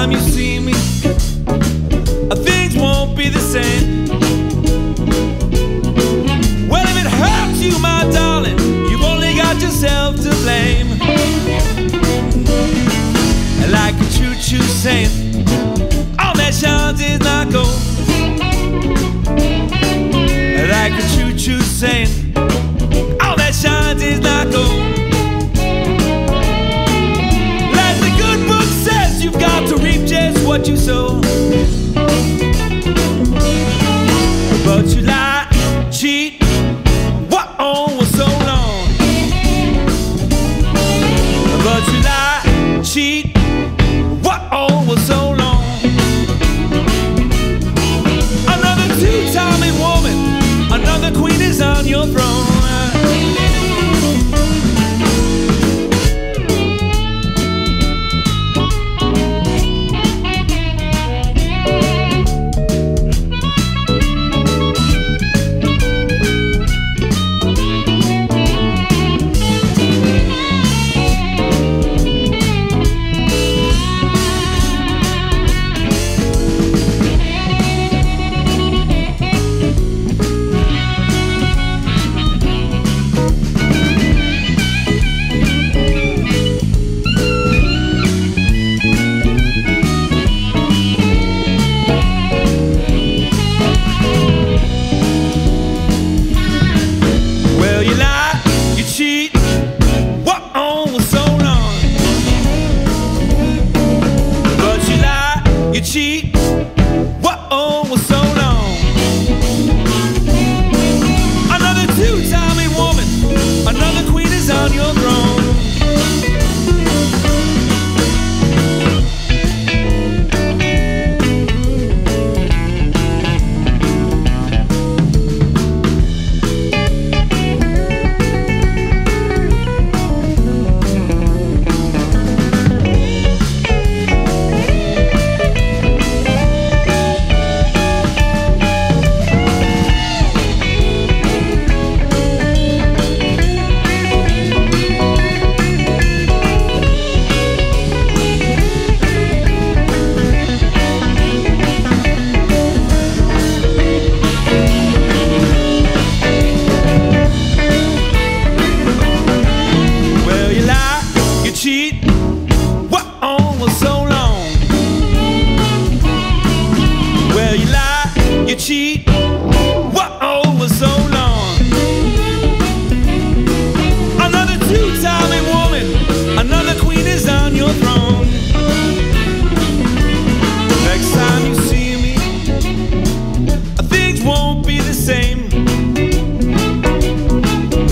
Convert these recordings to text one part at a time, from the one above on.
time you see me, uh, things won't be the same. Well, if it hurts you, my darling, you've only got yourself to blame. Like a choo choo saying, all that shines is not gold. Like a choo choo saying, cheat. What all was so long? Another two-timing woman, another queen is on your throne.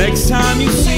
Next time you see